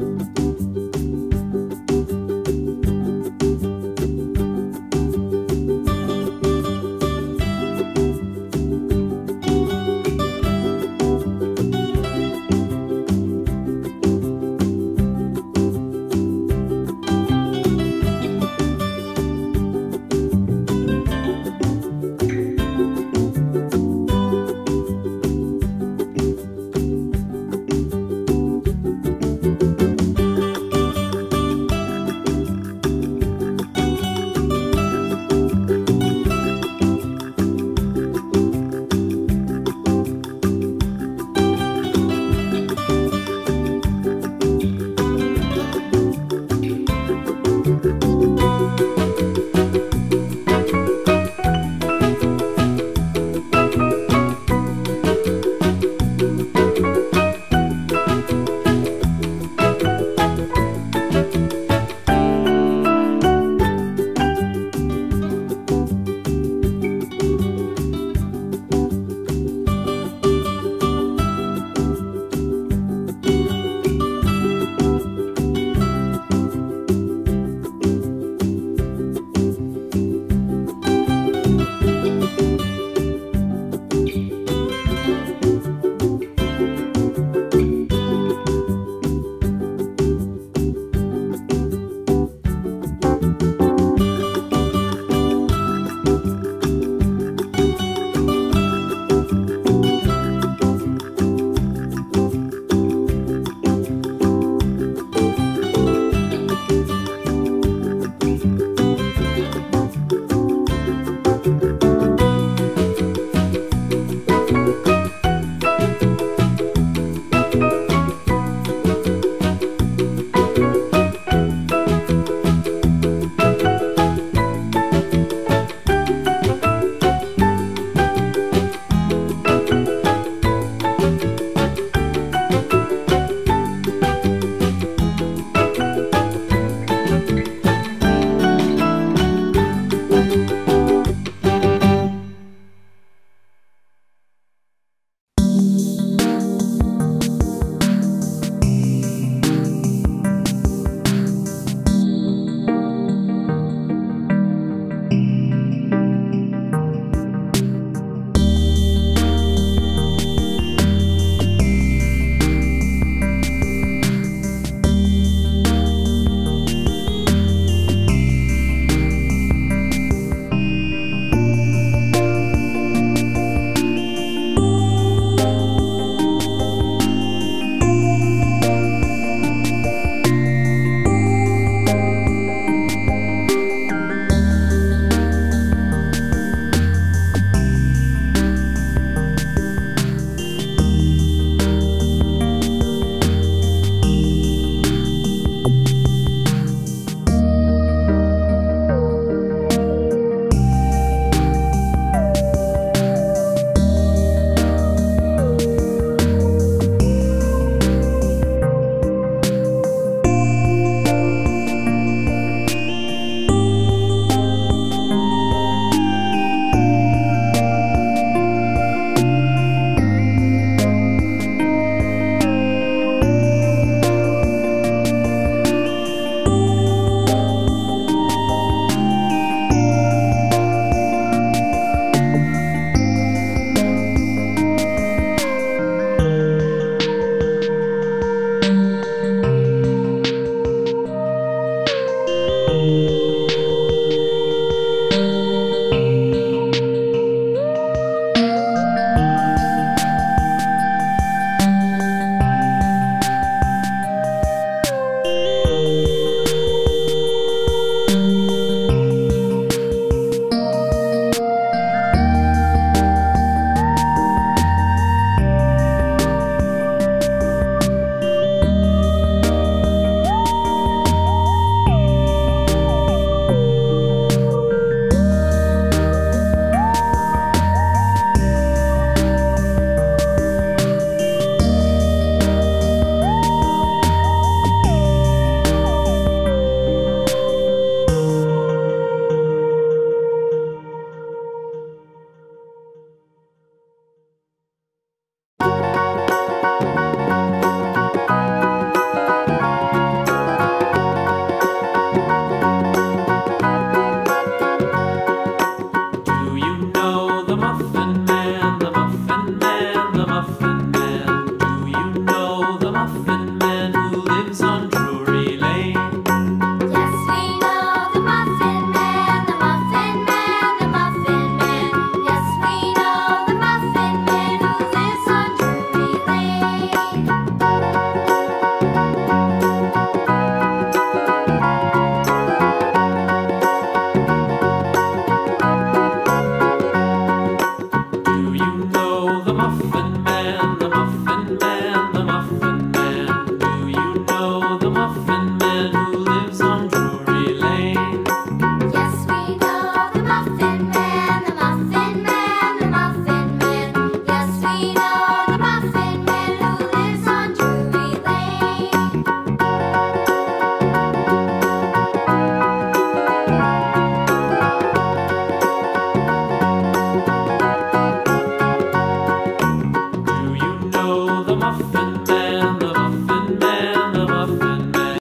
Bye. man.